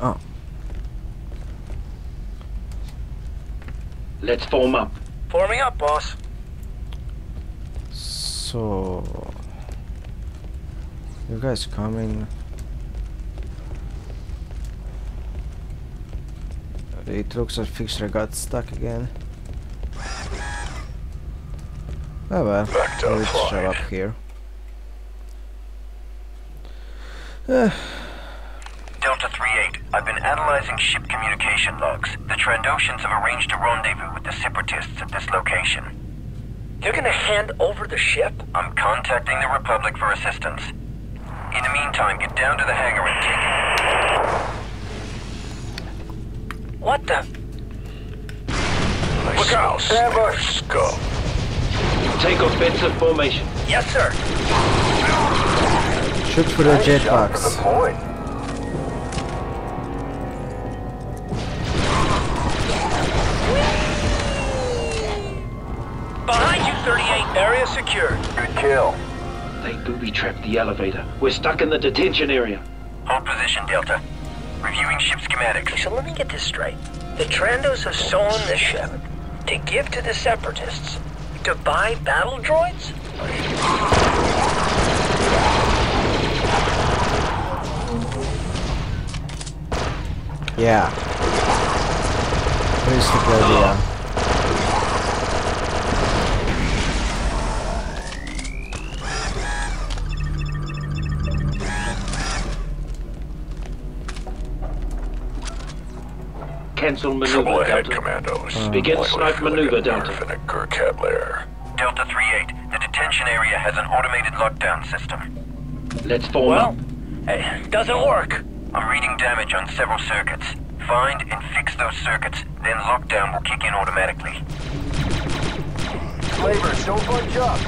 Oh. Let's form up. Forming up, boss. So... You guys coming? It looks like Fixer got stuck again. Oh well, Back to let's show up here. Uh, Delta 3-8, I've been analyzing ship communication logs. The Trandoshans have arranged a rendezvous with the Separatists at this location. You're gonna hand over the ship? I'm contacting the Republic for assistance. In the meantime, get down to the hangar and take it. What the? Nice Look out, little ambush. Scum. Take offensive formation. Yes, sir. shoot for the jetpacks. Secured. Kill. They booby-trapped the elevator. We're stuck in the detention area. Hold position, Delta. Reviewing ship schematics. So let me get this straight. The Trandos have stolen this ship to give to the Separatists to buy battle droids? Yeah. Where's the Gloria? Cancel Trouble maneuver, ahead, Delta. commandos. Begin Likely snipe maneuver, a Delta. nerve in a Gurkhat lair. Delta 3-8, the detention area has an automated lockdown system. Let's form up. it doesn't work. I'm reading damage on several circuits. Find and fix those circuits, then lockdown will kick in automatically. Flavors, don't bunch up.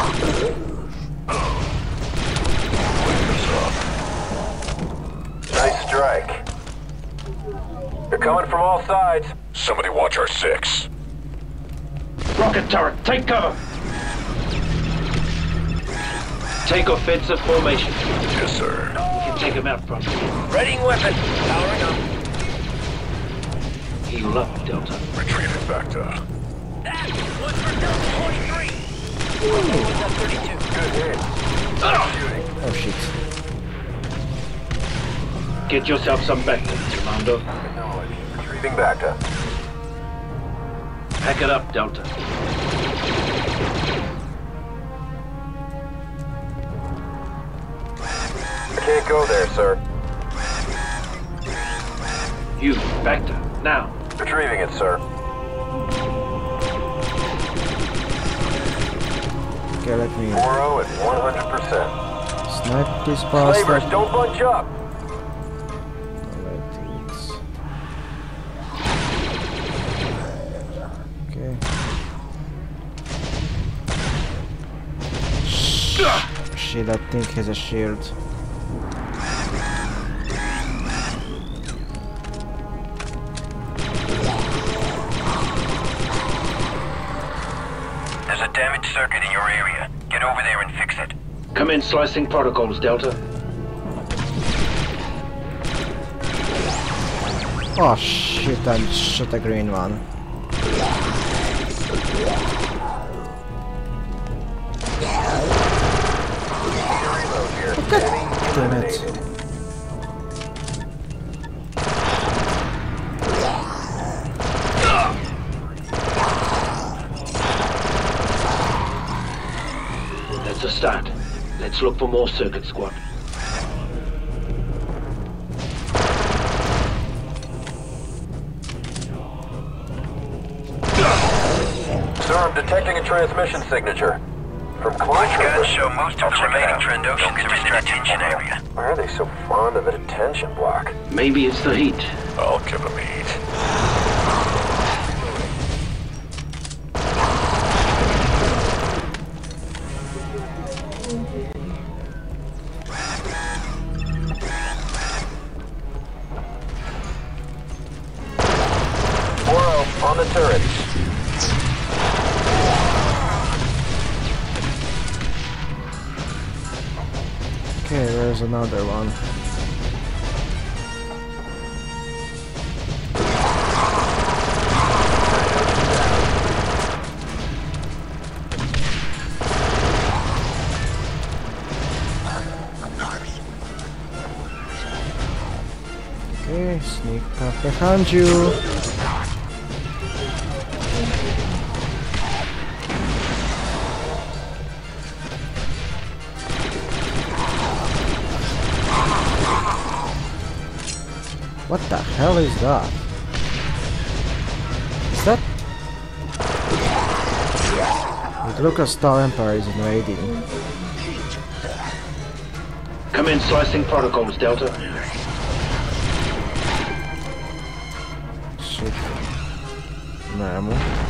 Nice strike. They're coming from all sides. Somebody watch our six. Rocket turret, take cover. Take offensive formation. Yes, sir. We can take him out from here. Readying weapon. Powering up. Heal up, Delta. Retreating back to. Ah! That was for Delta 23. Was at 32. Good hit. Oh shit. Get yourself some Bacta, Commando. Acknowledge. Retrieving Bacta. Pack it up, Delta. I can't go there, sir. You, Bacta, now. Retrieving it, sir. Okay, let me 4 at 100%. snipe this Flavors, bastard. don't bunch up. Shit, that thing has a shield. There's a damaged circuit in your area. Get over there and fix it. Come in slicing protocols, Delta. Oh shit, I shot a green one. Damn it. That's a start. Let's look for more circuit squad. Sir, I'm detecting a transmission signature. From close scans show most of the remaining Trandoshans are in the detention area. Why are they so fond of a detention block? Maybe it's the heat. I'll give him heat. Moro, on the turret. There's another one. Okay, sneak up behind you. What the hell is that? Is that? It looks like Star Empire is invading. Come in, slicing protocols, Delta. Shit. Normal.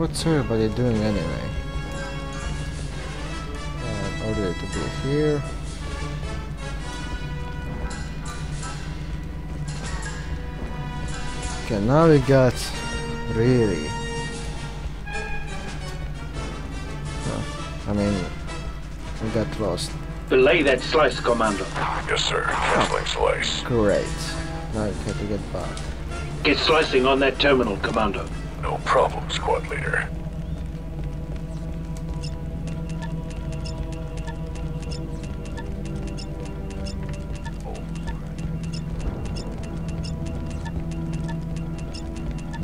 So what's everybody doing anyway? Uh, order to be here. Okay, now we got really. Oh, I mean, we got lost. Belay that slice, Commander. Yes, sir. Canceling slice. Great. Now we have to get back. Get slicing on that terminal, Commander. No problem, squad leader.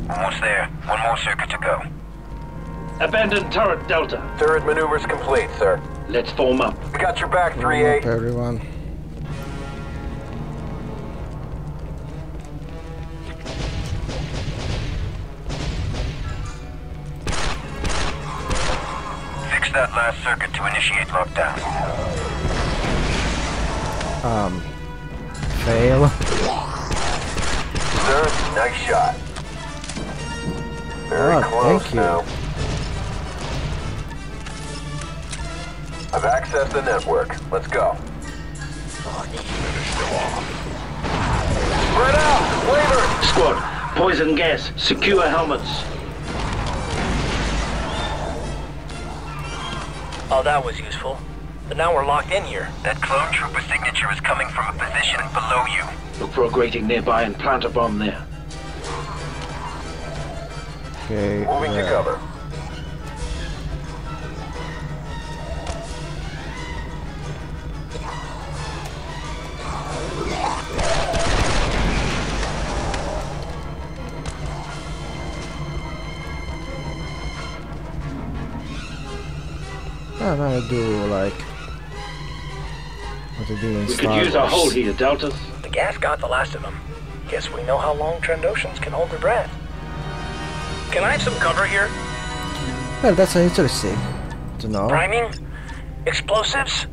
Almost there. One more circuit to go. Abandoned turret, Delta. Third maneuver's complete, sir. Let's form up. We got your back, Warm up, everyone. Initiate lockdown. Um, fail. Sir, nice shot. Very Oh, close thank you. now. I've accessed the network. Let's go. Spread out! Flavor! Squad, poison gas. Secure helmets. Oh, that was useful. But now we're locked in here. That clone trooper signature is coming from a position below you. Look for a grating nearby and plant a bomb there. Okay. Moving to uh, cover. Now I do like what I do in We Star could use our Wars. hold here, Deltas. The gas got the last of them. Guess we know how long Trandoshans can hold their breath. Can I have some cover here? Well, that's interesting to know. Priming? Explosives?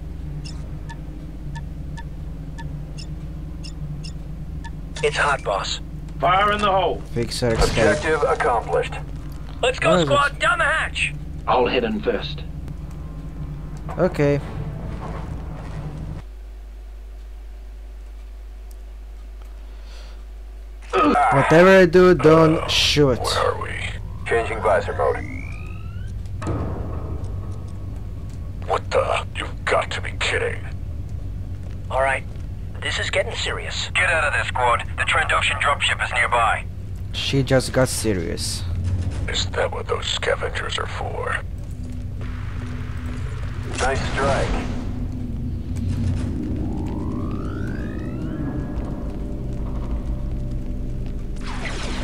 It's hot, boss. Fire in the hole. Fixer escape. Objective accomplished. Let's go, squad! Down the hatch! I'll head in first. Okay. Whatever I do, don't shoot. Where are we? Changing visor mode. What the? You've got to be kidding. Alright, this is getting serious. Get out of there, squad. The Trandoshan dropship is nearby. She just got serious. Is that what those scavengers are for? Nice strike.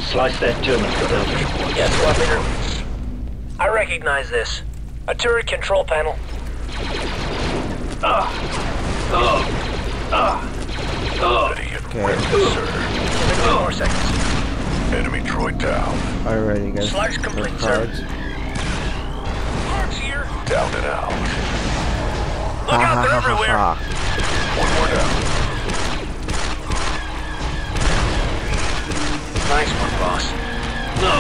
Slice that terminal, Delta. Yes, squad leader. I recognize this. A turret control panel. Ready and Okay. ready, sir. Give more seconds. Enemy droid down. I already got Slice complete, sir. cards. Parts here. Down and out. Look out, they're everywhere. One more down. Nice one, boss. No.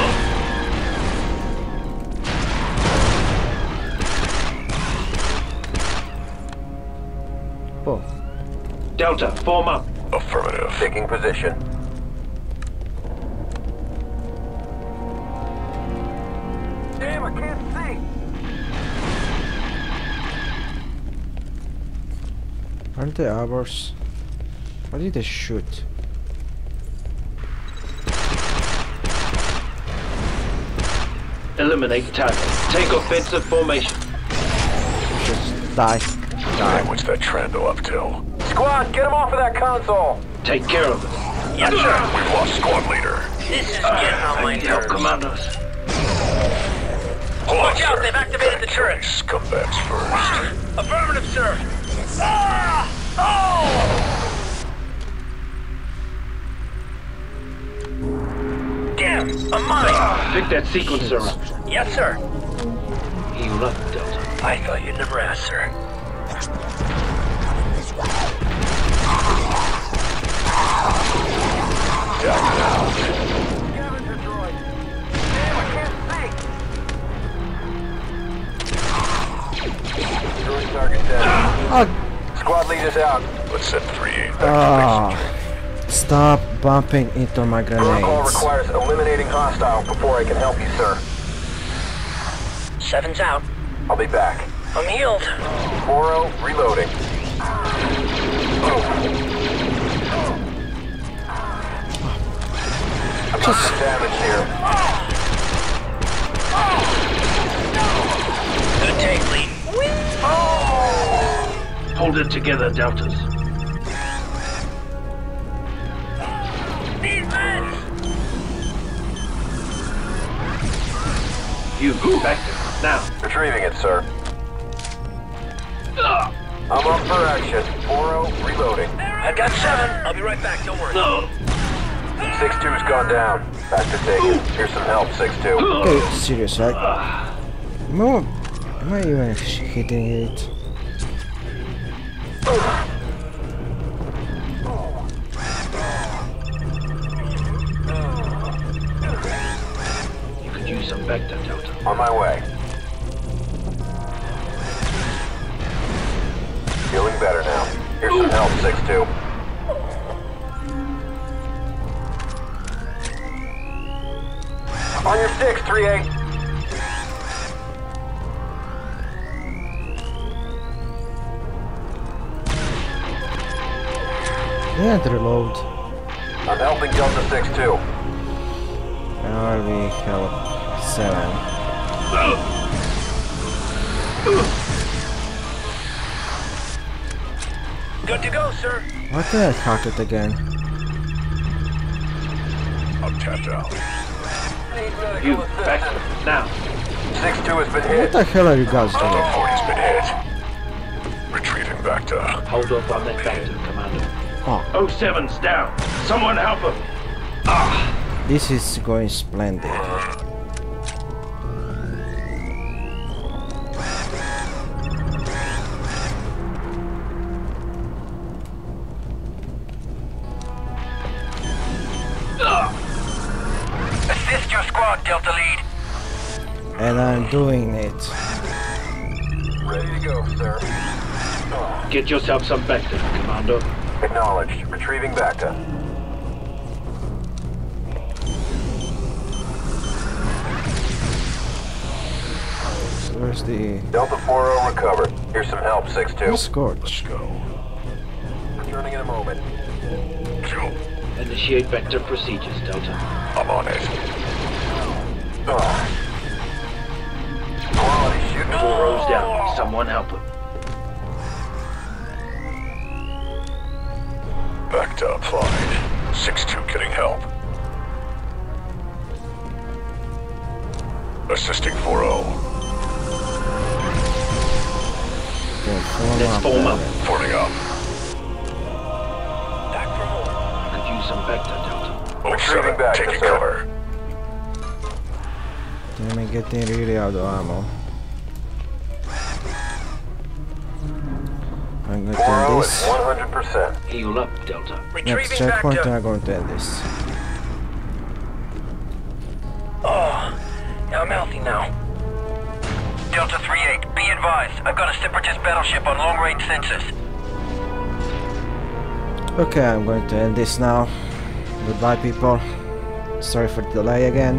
Delta, form up. Affirmative. Taking position. Aren't they ours? Why did they shoot? Eliminate target. Take offensive formation. Just die. Damn, what's that Trando up to? Squad, get him off of that console. Take care of him. Yes, sir. We've lost squad leader. This is getting on my I need help, nerves. commandos. Hold on, Watch out, sir. they've activated the turret. Scumbags first. Affirmative, sir. Ah! Oh! Damn, a mine. Pick that sequencer up. Yes, sir. Heal up, Delta. I thought you'd never ask, sir. Down and out. Scavenger droid. Damn, I can't see. Target down. Oh, Squad leaders out. Let's send 3-8 back ah. Stop bumping into my grenades. Protocol grenades. requires eliminating hostile before I can help you, sir. Seven's out. I'll be back. I'm healed. 4 reloading. I'm doing some damage here. Good take, Lee. Hold it together, Deltas. These men! You, back there. Now. Retrieving it, sir. I'm up for action. 4 reloading. I've got seven. I'll be right back. Don't worry. No. 6-2's gone down. Bacta taken. Here's some help, 6-2. Okay, serious, right? No, am I even hitting it? On my way. Feeling better now. Here's some help, 6-2. On your six, 3-8. Yeah, reload. I'm helping Delta 6-2. Now we help seven. Good to go, sir. What the I caught it again? I'm tapped out. You, back. Now. 6-2 has been What hit. the hell are you guys doing? 40's been hit. Retrieving Bacta... Hold up on that Bacta, Commander. Oh, 07's down. Someone help him. Ah. this is going splendid. Assist your squad, Delta Lead. And I'm doing it. Ready to go, sir. Get yourself some Bacta, Commander. Acknowledged. Retrieving Bacta. So where's the Delta 4-0 recovered. Here's some help, 6-2. Scorch? Go. Returning in a moment. Fuel. Initiate Bacta procedures, Delta. I'm on it. Ugh. Quality shooting. Four O's down. Someone help him. Bacta applied. 6-2 getting help. Assisting oh. 4-0. Okay, form Let's up form up. Forming up. Back for more. Could use some Bacta, Delta. Retrieving back taking cover. Damn it, getting really out of the ammo. I'm going to end this. 100%. Heal up, Delta. Next Retrieving checkpoint I'm going to end this. Oh, I'm healthy now. Delta 3-8, be advised. I've got a Separatist battleship on long-range sensors. Okay, I'm going to end this now. Goodbye people. Sorry for the delay again.